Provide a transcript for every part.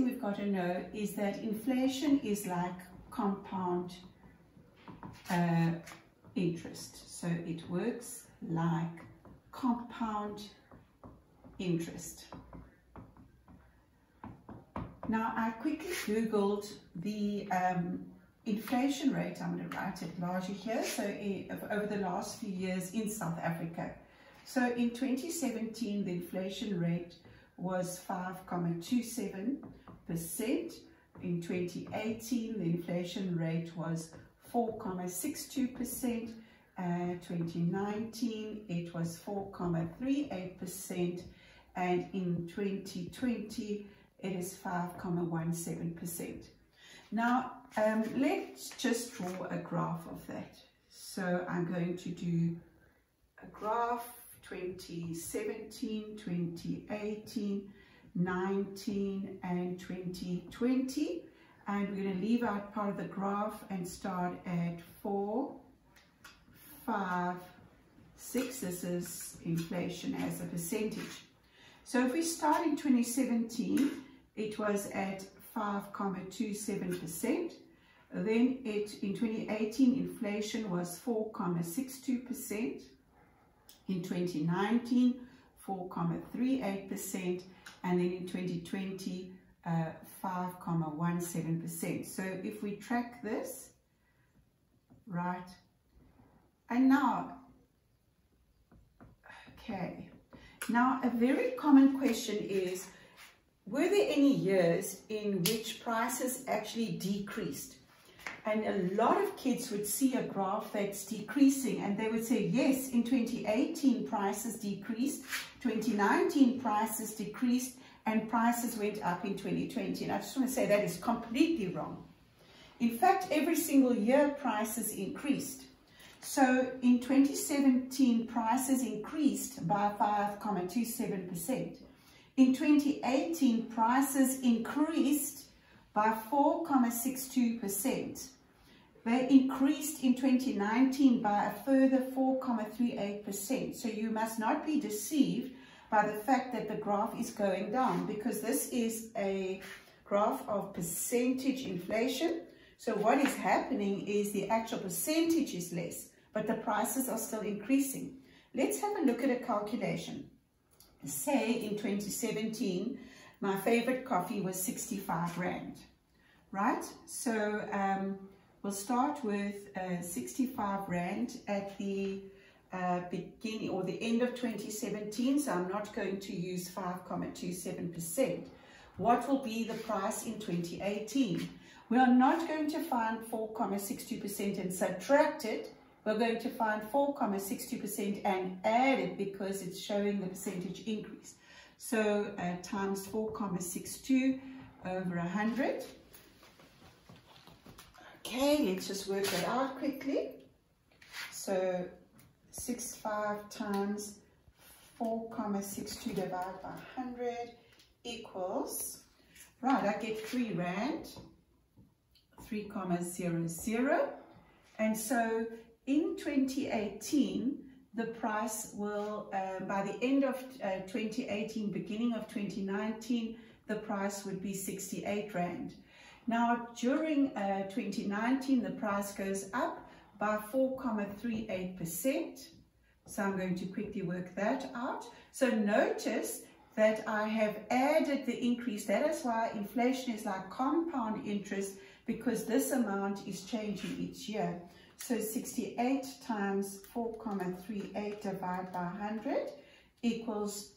thing we've got to know is that inflation is like compound uh, interest. So it works like compound interest. Now I quickly Googled the um, inflation rate, I'm going to write it larger here, so over the last few years in South Africa. So in 2017, the inflation rate was 5.27%. In 2018, the inflation rate was 4.62%. Uh, 2019, it was 4.38%. And in 2020, it is 5.17%. Now, um, let's just draw a graph of that. So I'm going to do a graph 2017, 2018, 19 and 2020 and we're going to leave out part of the graph and start at 4, 5, 6. This is inflation as a percentage. So if we start in 2017, it was at 5.27%. Then it in 2018, inflation was 4.62%. In 2019, 4.38%. And then in 2020, uh, 5.17%. So if we track this, right, and now, okay, now a very common question is, were there any years in which prices actually decreased? And a lot of kids would see a graph that's decreasing and they would say, yes, in 2018 prices decreased, 2019 prices decreased, and prices went up in 2020. And I just want to say that is completely wrong. In fact, every single year prices increased. So in 2017, prices increased by 5.27%. In 2018, prices increased by 4.62%. They increased in 2019 by a further 4.38%. So you must not be deceived by the fact that the graph is going down because this is a graph of percentage inflation. So what is happening is the actual percentage is less, but the prices are still increasing. Let's have a look at a calculation. Say in 2017, my favorite coffee was 65 Rand, right? So um, we'll start with uh, 65 Rand at the uh, beginning or the end of 2017, so I'm not going to use 5.27%. What will be the price in 2018? We are not going to find 4.62% and subtract it. We're going to find 4.62% and add it because it's showing the percentage increase. So uh, times 4.62 over 100. Okay, let's just work that out quickly. So 65 times 4,62 divided by 100 equals, right, I get 3 Rand, 3,00. And so in 2018, the price will, uh, by the end of uh, 2018, beginning of 2019, the price would be 68 Rand. Now, during uh, 2019, the price goes up by 4.38%. So I'm going to quickly work that out. So notice that I have added the increase. That is why inflation is like compound interest because this amount is changing each year. So 68 times 4.38 divided by 100 equals,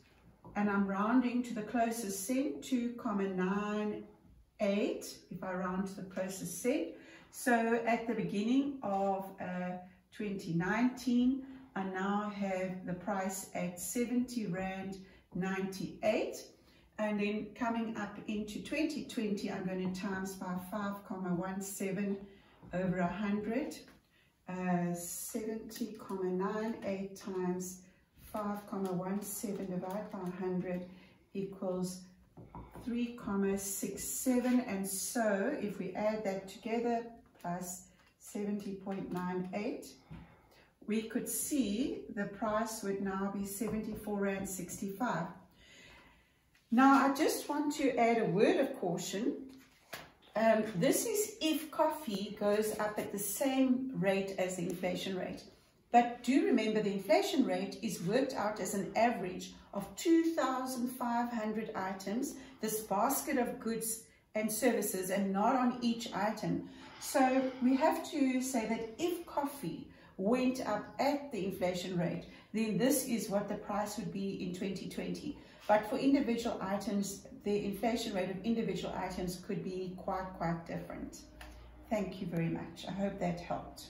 and I'm rounding to the closest cent, 2.98 if I round to the closest cent. So at the beginning of uh, 2019, I now have the price at 70 Rand 98. And then coming up into 2020, I'm going to times by 5,17 over 100. Uh, 70,98 times 5,17 divided by 100 equals 3,67 and so if we add that together plus 70.98, we could see the price would now be 74 Rand 65. Now, I just want to add a word of caution. Um, this is if coffee goes up at the same rate as the inflation rate. But do remember the inflation rate is worked out as an average of 2,500 items, this basket of goods and services and not on each item. So we have to say that if coffee went up at the inflation rate, then this is what the price would be in 2020. But for individual items, the inflation rate of individual items could be quite, quite different. Thank you very much. I hope that helped.